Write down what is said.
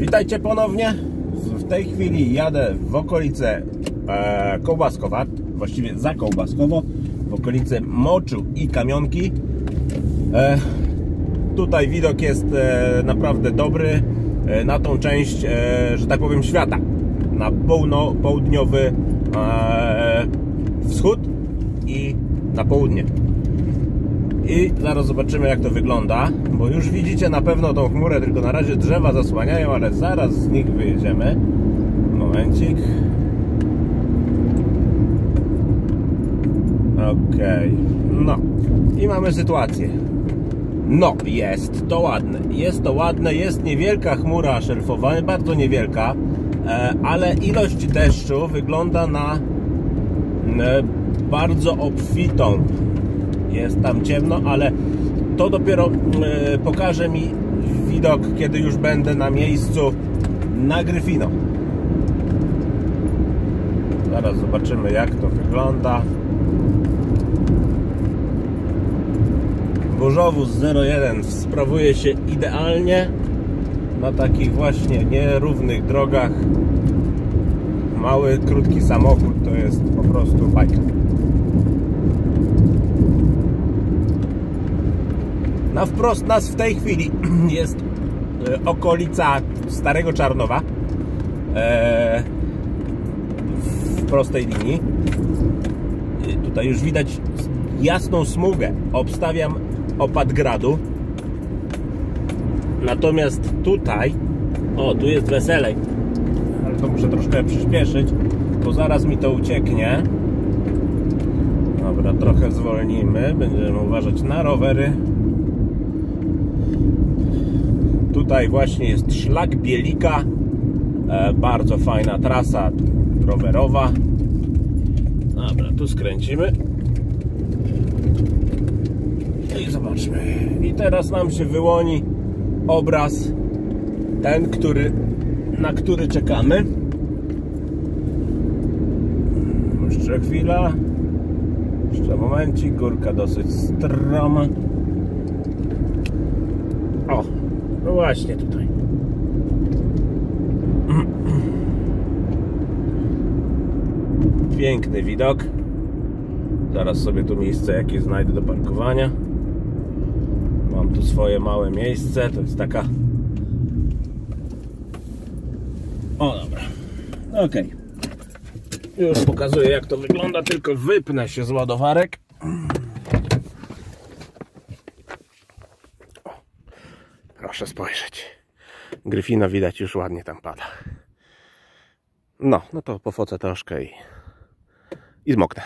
Witajcie ponownie. W tej chwili jadę w okolice e, Kołbaskowa, właściwie za Kołbaskowo, w okolice Moczu i Kamionki. E, tutaj widok jest e, naprawdę dobry e, na tą część, e, że tak powiem, świata. Na połno, południowy e, wschód i na południe. I zaraz zobaczymy jak to wygląda, bo już widzicie na pewno tą chmurę, tylko na razie drzewa zasłaniają, ale zaraz z nich wyjedziemy. Momencik. Okej, no i mamy sytuację. No, jest to ładne. Jest to ładne, jest niewielka chmura szerfowa, bardzo niewielka, e, ale ilość deszczu wygląda na e, bardzo obfitą jest tam ciemno, ale to dopiero e, pokaże mi widok, kiedy już będę na miejscu na Gryfino. Zaraz zobaczymy jak to wygląda. Burzowóz 01 sprawuje się idealnie na takich właśnie nierównych drogach. Mały, krótki samochód to jest po prostu bajka. Na wprost nas w tej chwili jest e, okolica Starego Czarnowa e, w prostej linii. Tutaj już widać jasną smugę. Obstawiam opad gradu. Natomiast tutaj, o tu jest weselej, ale to muszę troszkę przyspieszyć, bo zaraz mi to ucieknie. Dobra, trochę zwolnimy, będziemy uważać na rowery. Tutaj właśnie jest szlak Bielika. E, bardzo fajna trasa rowerowa. Dobra, tu skręcimy. I zobaczmy. I teraz nam się wyłoni obraz ten, który, na który czekamy. Jeszcze chwila. Jeszcze momencik. Górka dosyć stroma. O, no właśnie tutaj. Piękny widok. Zaraz sobie tu miejsce jakieś znajdę do parkowania. Mam tu swoje małe miejsce. To jest taka. O dobra. Ok. Już pokazuję jak to wygląda, tylko wypnę się z ładowarek. Proszę spojrzeć. Gryfina widać już ładnie tam pada. No, no to pofocę troszkę i, i zmoknę.